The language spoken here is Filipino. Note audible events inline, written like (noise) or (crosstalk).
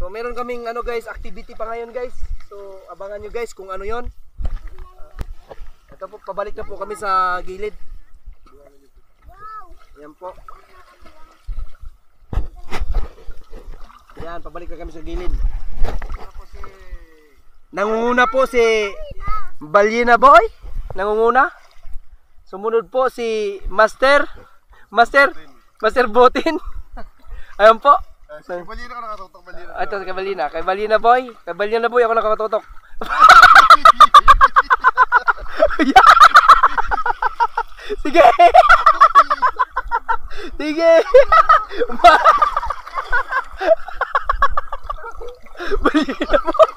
So meron kaming ano guys, activity pa ngayon guys. So abangan nyo guys kung ano yon. ito po, pabalik na po kami sa gilid. Yan po. Yan, pabalik na kami sa gilid. Nangunguna po si Balyena Boy. Nangunguna. Sumunod po si Master. Master. Master Botin. (laughs) Ayan po. Kay Balina ako nakatutok, Balina. Ah, ito, kay Balina. Kay Balina boy. Kay Balina boy ako nakatutok. (laughs) Sige! Sige! (laughs) Balina boy!